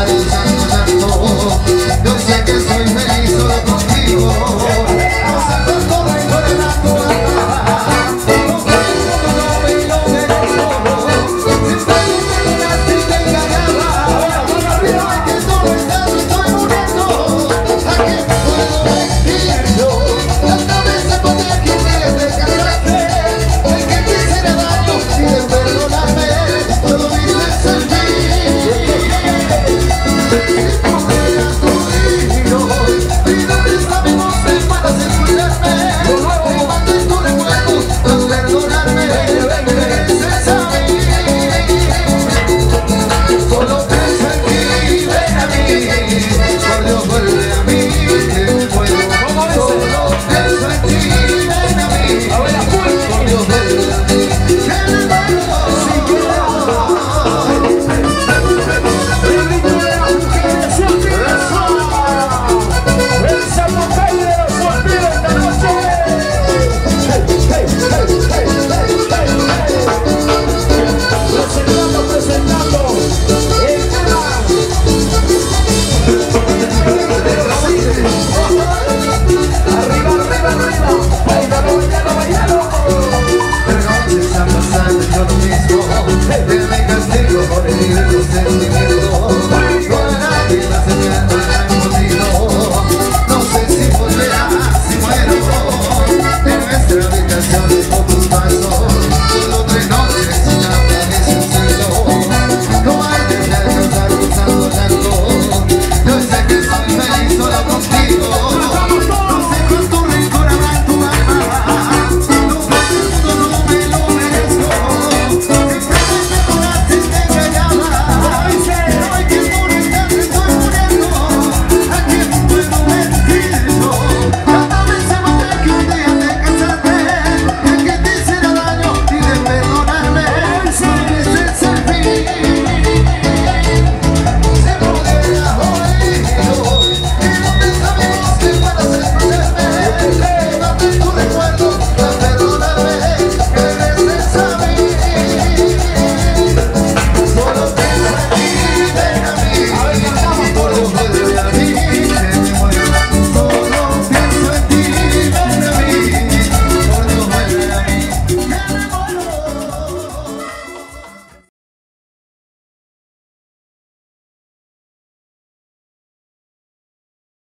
everybody's